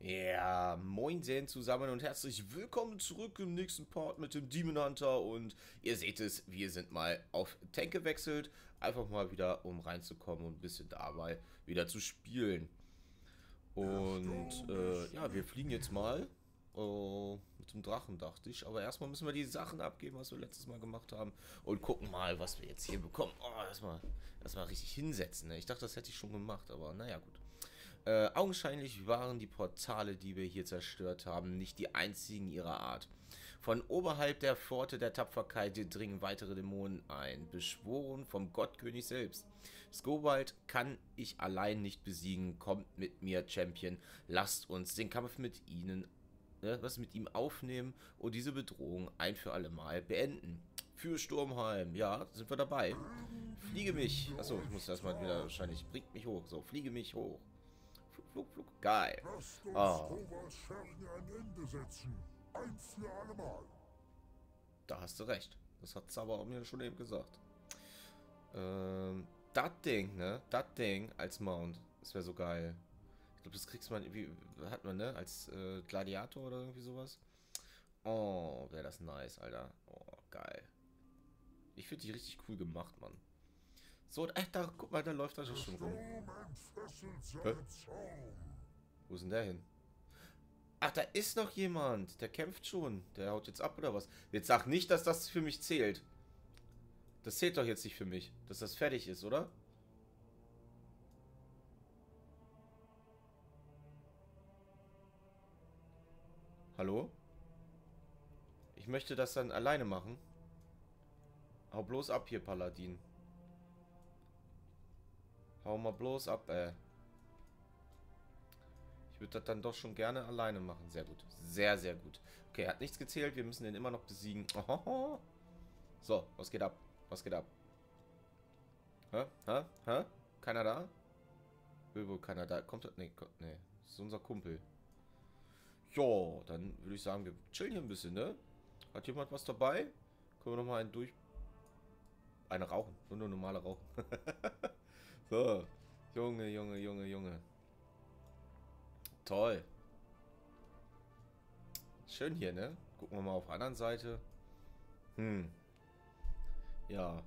Ja, moin Sen zusammen und herzlich willkommen zurück im nächsten Part mit dem Demon Hunter und ihr seht es, wir sind mal auf Tank gewechselt, einfach mal wieder um reinzukommen und ein bisschen dabei wieder zu spielen. Und äh, ja, wir fliegen jetzt mal äh, mit dem Drachen, dachte ich, aber erstmal müssen wir die Sachen abgeben, was wir letztes Mal gemacht haben und gucken mal, was wir jetzt hier bekommen. Oh, erstmal erstmal richtig hinsetzen, ne? ich dachte, das hätte ich schon gemacht, aber naja, gut. Äh, augenscheinlich waren die Portale, die wir hier zerstört haben, nicht die einzigen ihrer Art. Von oberhalb der Pforte der Tapferkeit dringen weitere Dämonen ein, beschworen vom Gottkönig selbst. Skobald kann ich allein nicht besiegen, kommt mit mir, Champion, lasst uns den Kampf mit ihnen, äh, was mit ihm aufnehmen und diese Bedrohung ein für alle Mal beenden. Für Sturmheim, ja, sind wir dabei. Fliege mich, achso, ich muss erstmal wieder wahrscheinlich, bringt mich hoch, so, fliege mich hoch. Flug, Flug, Flug. Geil. Oh. Da hast du recht. Das hat Zauber mir schon eben gesagt. Ähm, das Ding, ne? Das Ding als Mount. Das wäre so geil. Ich glaube, das kriegst man, wie hat man, ne? Als äh, Gladiator oder irgendwie sowas. Oh, wäre das nice, Alter. Oh, geil. Ich finde die richtig cool gemacht, Mann. So, echt, da, guck mal, da läuft das schon rum. Hä? Wo ist denn der hin? Ach, da ist noch jemand. Der kämpft schon. Der haut jetzt ab, oder was? Jetzt sag nicht, dass das für mich zählt. Das zählt doch jetzt nicht für mich. Dass das fertig ist, oder? Hallo? Ich möchte das dann alleine machen. Hau bloß ab hier, Paladin. Hau mal bloß ab, ey. Ich würde das dann doch schon gerne alleine machen. Sehr gut. Sehr, sehr gut. Okay, hat nichts gezählt. Wir müssen den immer noch besiegen. Ohoho. So, was geht ab? Was geht ab? Hä? Hä? Hä? Keiner da? Will wohl keiner da. Kommt das? Nee, nee. Das ist unser Kumpel. Jo, dann würde ich sagen, wir chillen hier ein bisschen, ne? Hat jemand was dabei? Können wir nochmal einen durch... Eine rauchen. Nur eine normale rauchen. So. Junge, Junge, Junge, Junge. Toll. Schön hier, ne? Gucken wir mal auf der anderen Seite. Hm. Ja.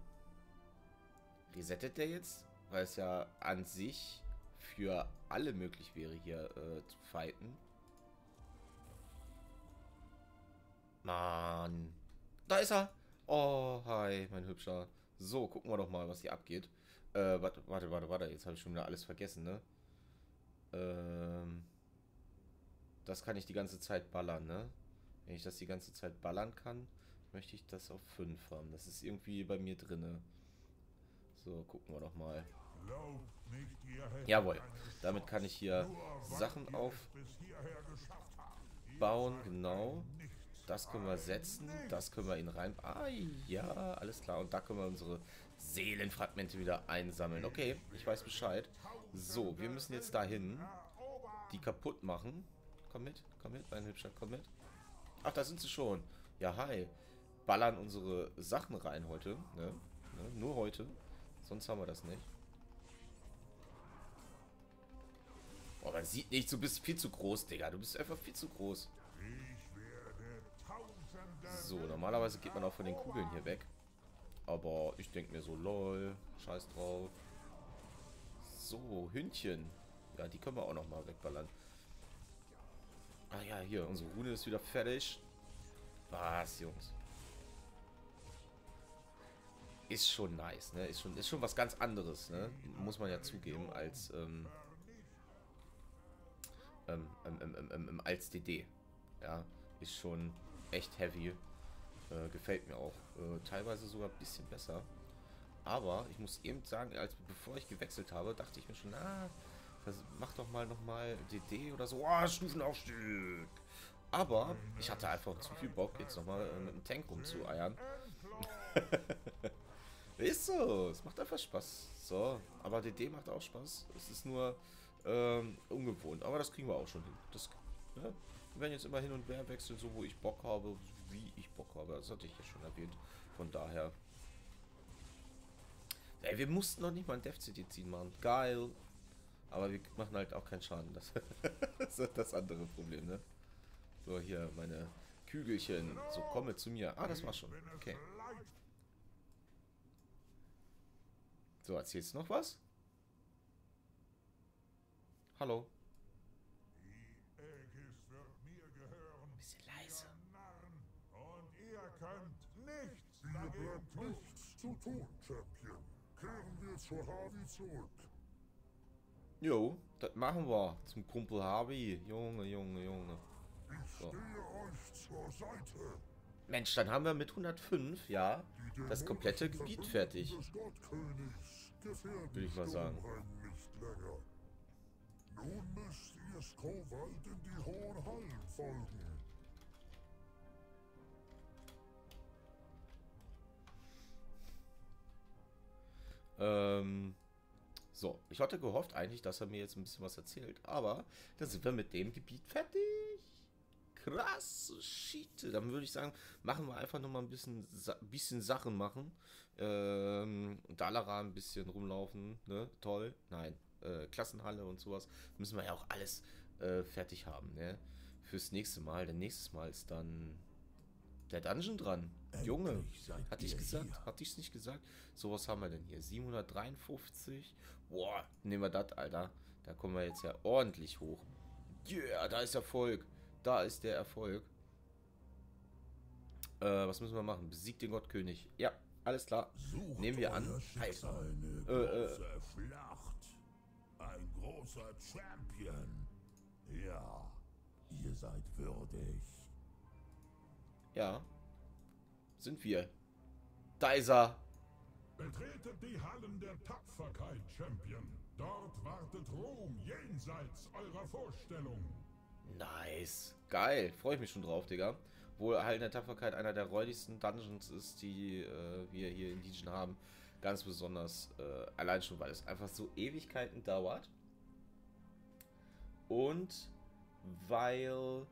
Resettet der jetzt? Weil es ja an sich für alle möglich wäre, hier äh, zu fighten. Mann. Da ist er. Oh, hi, mein Hübscher. So, gucken wir doch mal, was hier abgeht. Äh, warte, warte, warte, warte. Jetzt habe ich schon wieder alles vergessen, ne? Ähm, das kann ich die ganze Zeit ballern, ne? Wenn ich das die ganze Zeit ballern kann, möchte ich das auf 5 haben. Das ist irgendwie bei mir drinne. So, gucken wir doch mal. Jawohl, damit kann ich hier Sachen aufbauen, genau. Das können wir setzen. Das können wir ihn rein... Ah, ja, alles klar. Und da können wir unsere Seelenfragmente wieder einsammeln. Okay, ich weiß Bescheid. So, wir müssen jetzt dahin. Die kaputt machen. Komm mit, komm mit, mein Hübscher, komm mit. Ach, da sind sie schon. Ja, hi. Ballern unsere Sachen rein heute. Ne? ne? Nur heute. Sonst haben wir das nicht. Boah, man sieht nicht, du bist viel zu groß, Digga. Du bist einfach viel zu groß. So, normalerweise geht man auch von den Kugeln hier weg. Aber ich denke mir so, lol, scheiß drauf. So, Hündchen. Ja, die können wir auch nochmal wegballern. Ah ja, hier, unsere Rune ist wieder fertig. Was, Jungs? Ist schon nice, ne? Ist schon, ist schon was ganz anderes, ne? Muss man ja zugeben, als, ähm, ähm, ähm, ähm, als DD. Ja, ist schon echt heavy. Äh, gefällt mir auch. Äh, teilweise sogar ein bisschen besser. Aber ich muss eben sagen, als bevor ich gewechselt habe, dachte ich mir schon, ah, mach doch mal nochmal DD oder so. Oh, Stufenaufstieg. Aber ich hatte einfach zu viel Bock, jetzt nochmal äh, mit dem Tank rumzueiern. ist so, es macht einfach Spaß. So, aber DD macht auch Spaß. Es ist nur ähm, ungewohnt. Aber das kriegen wir auch schon hin. Das, ne? Wir werden jetzt immer hin und her wechseln, so wo ich Bock habe, wie ich Bock habe. Das hatte ich ja schon erwähnt. Von daher. Ey, wir mussten noch nicht mal ein City ziehen, Mann. Geil. Aber wir machen halt auch keinen Schaden. Das, das ist das andere Problem, ne? So, hier meine Kügelchen. So, komme zu mir. Ah, das war schon. Okay. So, erzählst du noch was? Hallo? Die Ägis wird mir gehören. Bisschen leise. ihr Narren. Ihr könnt nichts dagegen bleibt nichts zu tun, Champion. Kehren wir zur Harvey zurück. Jo, das machen wir. Zum Kumpel Harvey. Junge, Junge, Junge. Ich So. stehe euch zur Seite. Mensch, dann haben wir mit 105, ja, das komplette Gebiet fertig. Will ich mal sagen. Nun müsst ihr Skowald in die hohen Hallen folgen. Ähm, so, ich hatte gehofft eigentlich, dass er mir jetzt ein bisschen was erzählt, aber dann sind wir mit dem Gebiet fertig. Krass, shit. Dann würde ich sagen, machen wir einfach noch mal ein bisschen, bisschen Sachen machen. Ähm, Dalara ein bisschen rumlaufen, ne? Toll. Nein, äh, Klassenhalle und sowas. Müssen wir ja auch alles äh, fertig haben, ne? Fürs nächste Mal. Denn nächstes Mal ist dann der Dungeon dran. Junge, Endlich seid hatte ich gesagt? hier. Hatte ich es nicht gesagt? So, was haben wir denn hier? 753. Boah, nehmen wir das, Alter. Da kommen wir jetzt ja ordentlich hoch. Yeah, da ist Erfolg. Da ist der Erfolg. Äh, was müssen wir machen? Besiegt den Gottkönig. Ja, alles klar. Sucht Nehmen wir an. Schicksal Äh, äh. Schlacht. Ein großer Champion. Ja, ihr seid würdig. Ja. Sind wir. Da ist er. Betretet die Hallen der Tapferkeit, Champion. Dort wartet Ruhm jenseits eurer Vorstellung. Nice. Geil. Freue ich mich schon drauf, Digga. Wohl Hallen der Tapferkeit einer der räudigsten Dungeons ist, die äh, wir hier in Legion haben. Ganz besonders äh, allein schon, weil es einfach so Ewigkeiten dauert. Und weil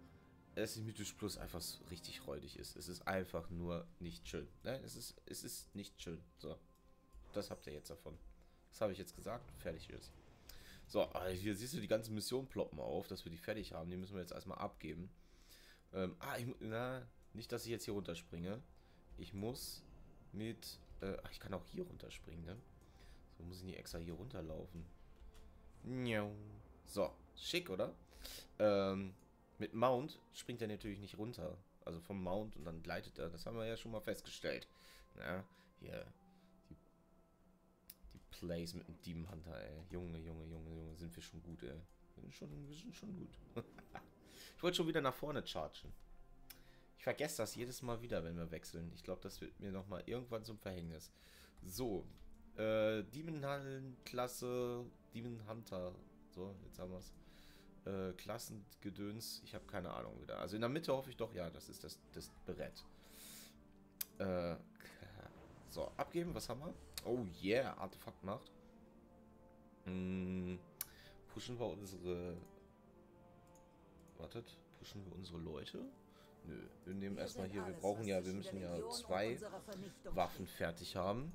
es im Mythisch Plus einfach so richtig räudig ist. Es ist einfach nur nicht schön. Ne? Es, ist, es ist nicht schön. So. Das habt ihr jetzt davon. Das habe ich jetzt gesagt. Fertig ist. So, hier siehst du, die ganzen Missionen ploppen auf, dass wir die fertig haben. Die müssen wir jetzt erstmal abgeben. Ähm, ah, ich, na, nicht, dass ich jetzt hier runterspringe. Ich muss mit. Äh, ach, ich kann auch hier runterspringen, ne? So muss ich nicht extra hier runterlaufen. So, schick, oder? Ähm, mit Mount springt er natürlich nicht runter. Also vom Mount und dann gleitet er. Das haben wir ja schon mal festgestellt. Na, hier. Die, die Plays mit dem Demon Hunter, ey. Junge, Junge, Junge, Junge, sind wir schon gut, ey. Wir sind schon, wir sind schon gut. ich wollte schon wieder nach vorne chargen. Ich vergesse das jedes Mal wieder, wenn wir wechseln. Ich glaube, das wird mir nochmal irgendwann zum Verhängnis. So. Äh, Demon Klasse, Demon Hunter. So, jetzt haben wir es. Äh, Klassengedöns. Ich habe keine Ahnung wieder. Also in der Mitte hoffe ich doch, ja, das ist das, das Brett. Äh, so, abgeben, was haben wir? Oh yeah, Artefakt macht. Hm, pushen wir unsere. Wartet, pushen wir unsere Leute? Nö, wir nehmen erstmal hier, wir brauchen ja, wir müssen ja zwei Waffen fertig haben.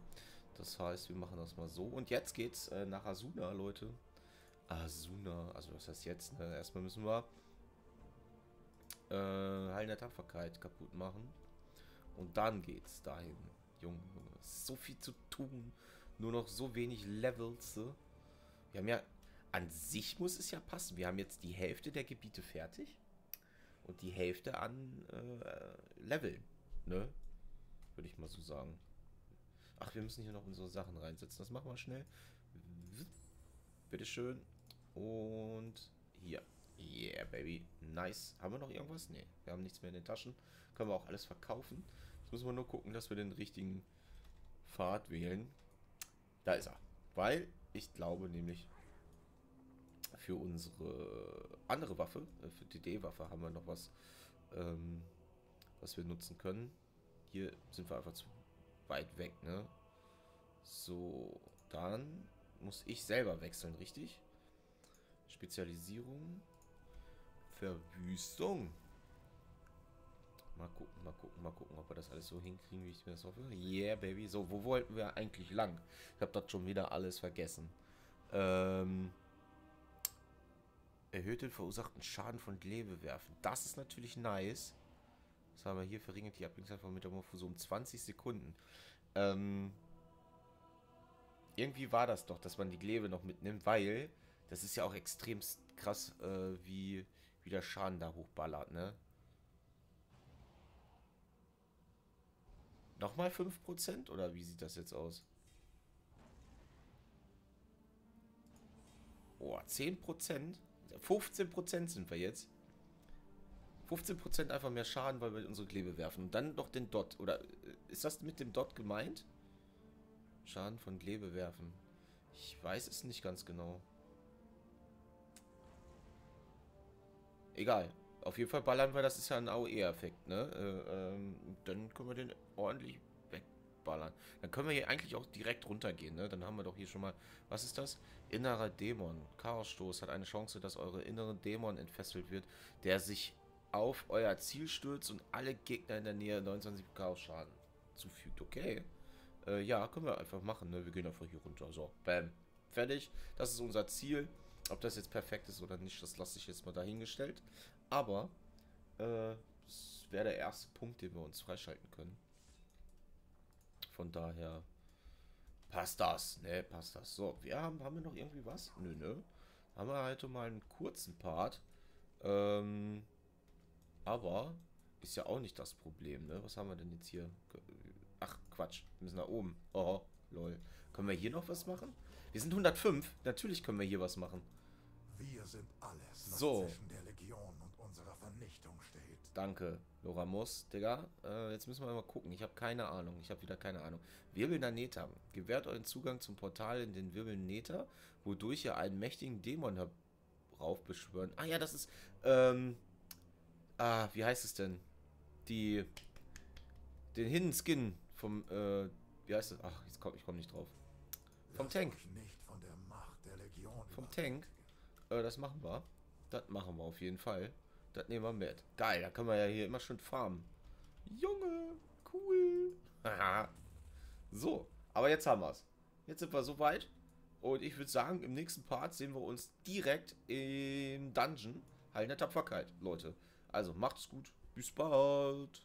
Das heißt, wir machen das mal so. Und jetzt geht's äh, nach Asuna, Leute. Asuna, also was heißt jetzt? Ne? Erstmal müssen wir äh, Hallen der Tapferkeit kaputt machen. Und dann geht's dahin. Junge, Junge, so viel zu tun. Nur noch so wenig Levels. ne? Wir haben ja, an sich muss es ja passen. Wir haben jetzt die Hälfte der Gebiete fertig. Und die Hälfte an äh, Leveln. Ne? Würde ich mal so sagen. Ach, wir müssen hier noch unsere Sachen reinsetzen. Das machen wir schnell. Bitteschön. Und hier. Yeah, baby. Nice. Haben wir noch irgendwas? Nee, wir haben nichts mehr in den Taschen. Können wir auch alles verkaufen. Jetzt müssen wir nur gucken, dass wir den richtigen Pfad wählen. Da ist er. Weil ich glaube nämlich, für unsere andere Waffe, äh, für die D-Waffe, haben wir noch was, ähm, was wir nutzen können. Hier sind wir einfach zu weit weg, ne? So, dann muss ich selber wechseln, richtig? Spezialisierung. Verwüstung. Mal gucken, mal gucken, mal gucken, ob wir das alles so hinkriegen, wie ich mir das hoffe. Yeah, baby. So, wo wollten wir eigentlich lang? Ich habe das schon wieder alles vergessen. Ähm, Erhöht den verursachten Schaden von Klebewerfen. Das ist natürlich nice. Was haben wir hier? Verringert die Abklingzeit von Metamorphose um 20 Sekunden. Ähm, irgendwie war das doch, dass man die Glebe noch mitnimmt, weil das ist ja auch extrem krass, äh, wie, wie der Schaden da hochballert, ne? Nochmal 5% oder wie sieht das jetzt aus? Oh, 10%? 15% sind wir jetzt. 15% einfach mehr Schaden, weil wir unsere Klebe werfen. Und dann noch den Dot. Oder äh, ist das mit dem Dot gemeint? Schaden von Klebe werfen. Ich weiß es nicht ganz genau. Egal. Auf jeden Fall ballern wir, das ist ja ein AOE-Effekt, ne? Äh, ähm, dann können wir den ordentlich wegballern. Dann können wir hier eigentlich auch direkt runtergehen, ne? Dann haben wir doch hier schon mal, was ist das? Innerer Dämon. Chaosstoß hat eine Chance, dass eure innere Dämon entfesselt wird, der sich auf euer Ziel stürzt und alle Gegner in der Nähe 29 Chaos Schaden zufügt. Okay. Äh, ja, können wir einfach machen, ne? Wir gehen einfach hier runter. So, bam. Fertig. Das ist unser Ziel. Ob das jetzt perfekt ist oder nicht, das lasse ich jetzt mal dahingestellt. Aber äh, das wäre der erste Punkt, den wir uns freischalten können. Von daher passt das, ne? Passt das. So, wir haben, haben wir noch irgendwie was? Nö, nö. Haben wir halt mal einen kurzen Part. Ähm, aber ist ja auch nicht das Problem, ne? Was haben wir denn jetzt hier? Ach, Quatsch. Wir müssen nach oben. Oh, lol. Können wir hier noch was machen? Wir sind 105. Natürlich können wir hier was machen. Wir sind alles, was So. zwischen der Legion und unserer Vernichtung steht. Danke, Loramus, Digga. Äh, jetzt müssen wir mal gucken. Ich habe keine Ahnung. Ich habe wieder keine Ahnung. Wirbelnder Nether. Gewährt euren Zugang zum Portal in den Wirbelnden Nether, wodurch ihr einen mächtigen Dämon heraufbeschwören. Ah ja, das ist, ähm, ah, wie heißt es denn? Die, den Hidden Skin vom, äh, wie heißt das? Ach, jetzt komm, ich komme nicht drauf. Vom Tank. euch nicht von der Macht der Legion Vom. Tank. Äh, das machen wir. Das machen wir auf jeden Fall. Das nehmen wir mit. Geil, da können wir ja hier immer schön farmen. Junge, cool. So, aber jetzt haben wir es. Jetzt sind wir soweit. Und ich würde sagen, im nächsten Part sehen wir uns direkt im Dungeon. Halt in der Tapferkeit, Leute. Also macht's gut. Bis bald.